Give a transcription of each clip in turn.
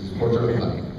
z pożegnaniem.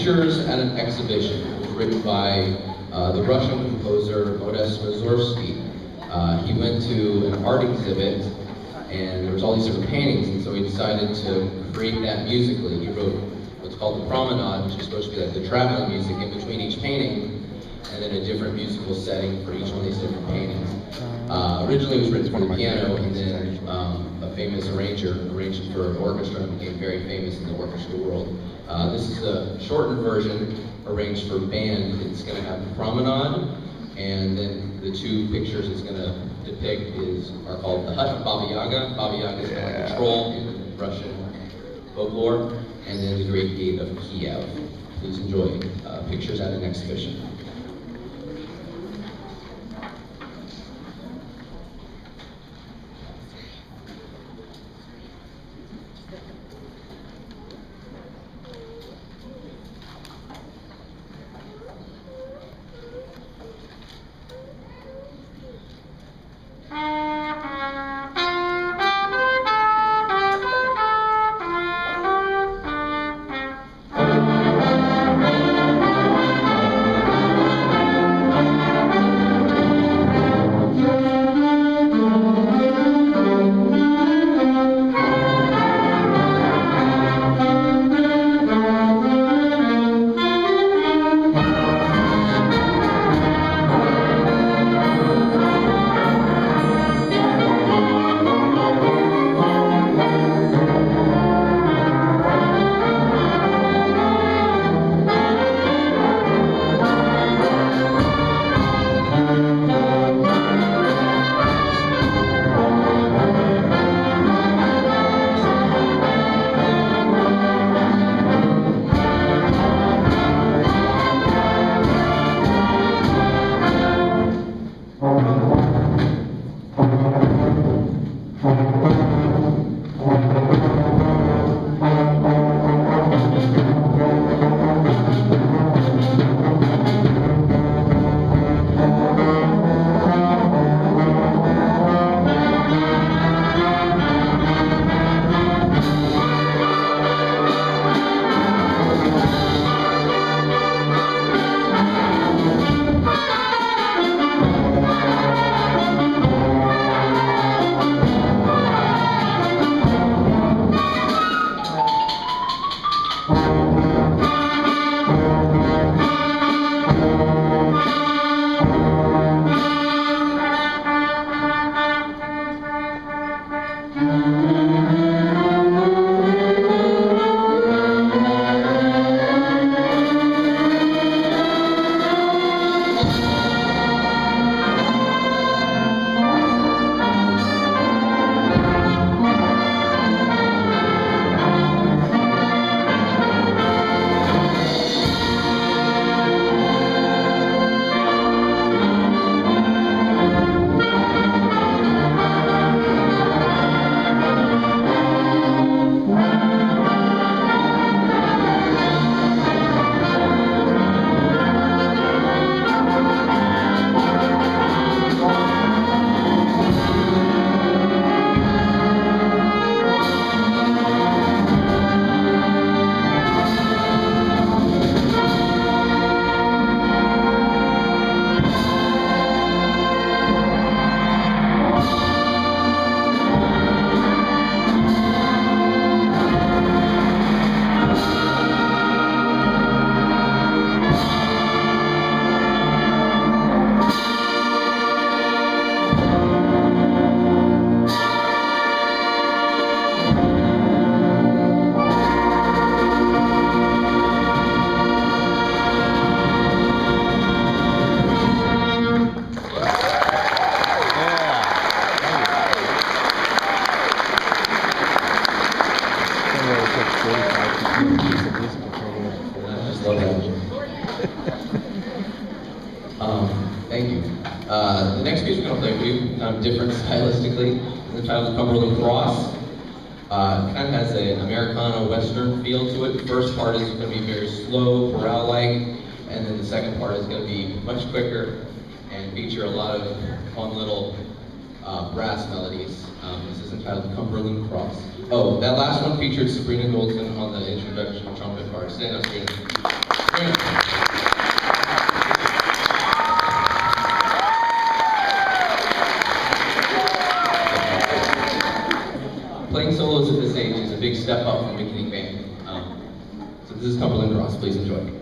Pictures at an Exhibition. Was written by uh, the Russian composer Modest Mussorgsky. Uh, he went to an art exhibit and there was all these different paintings, and so he decided to create that musically. He wrote what's called the promenade, which is supposed to be like the traveling music in between each painting, and then a different musical setting for each one of these different paintings. Uh, originally it was written for the piano, and then um, famous arranger, arranged for an orchestra and became very famous in the orchestra world. Uh, this is a shortened version arranged for band. It's going to have Promenade, and then the two pictures it's going to depict is are called The Hut of Baba Yaga. Baba Yaga is yeah. like a troll in Russian folklore, and then The Great Gate of Kiev. Please enjoy uh, pictures at an exhibition. Um, thank you. Uh, the next piece we're going to play for you, kind of different stylistically. Is Cumberland Cross. Uh, kind of has an Americana Western feel to it. The first part is going to be very slow, chorale-like, and then the second part is going to be much quicker and feature a lot of fun little uh, brass melodies. Um, this is entitled Cumberland Cross. Oh, that last one featured Sabrina Goldson on the introduction trumpet part. Stand up, Sabrina. Playing solos at this age is a big step up from beginning band. Um, so this is Cumberland Cross. Please enjoy.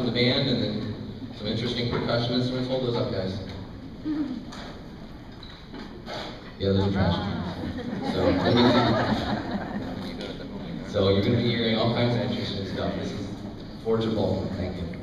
From the band, and then some interesting percussion instruments. Hold those up, guys. Yeah, those are trash cans. So, so you're going to be hearing all kinds of interesting stuff. This is Forge of Vulcan. Thank you.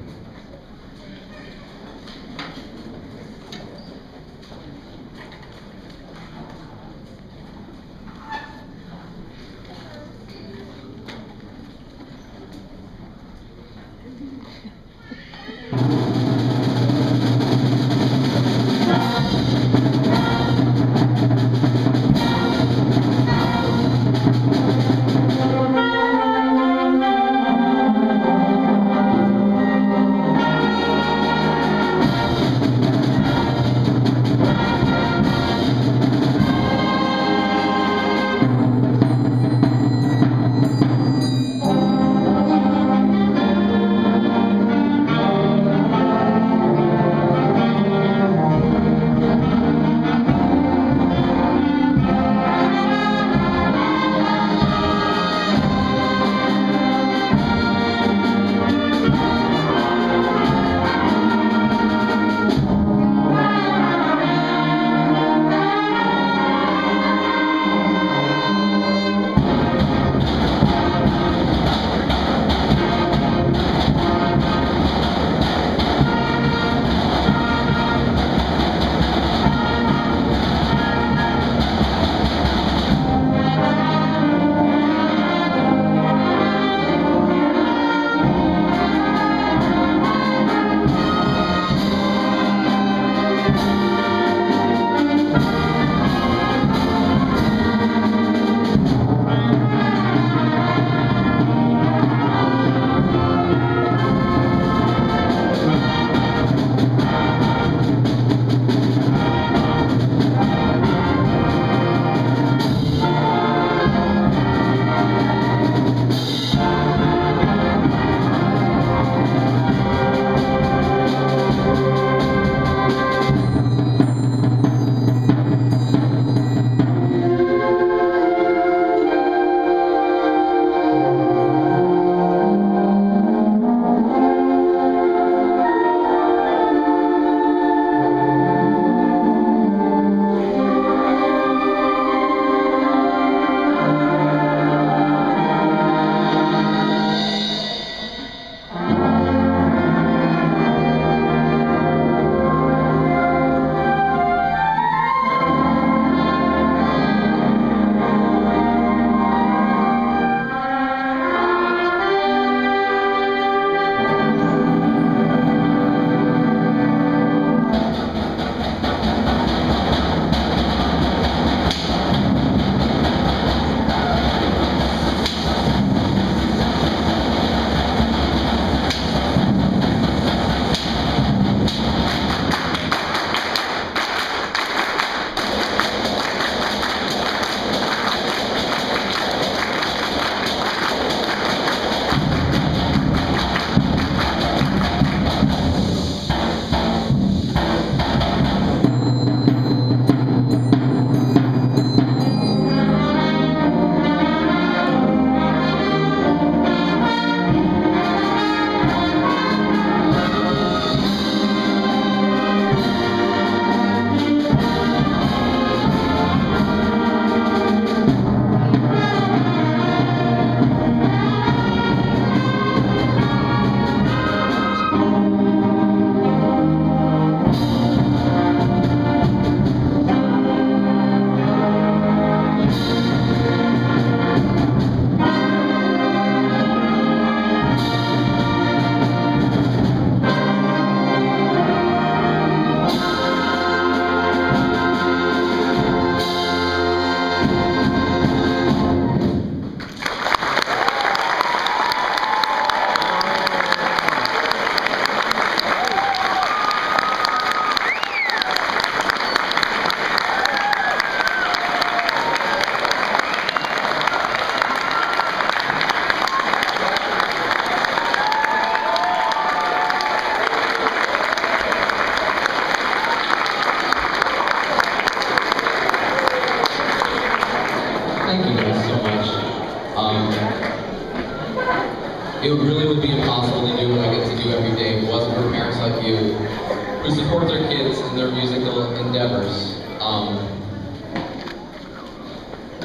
It really would be impossible to do what I get to do every day if it wasn't for parents like you who support their kids in their musical endeavors. Um,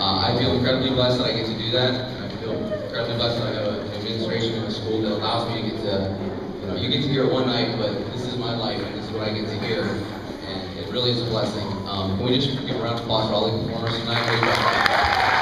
uh, I feel incredibly blessed that I get to do that. I feel incredibly blessed that I have an administration of a school that allows me to get to, you know, you get to hear it one night, but this is my life and this is what I get to hear. And it really is a blessing. Um, can we just give a round of applause for all the performers tonight?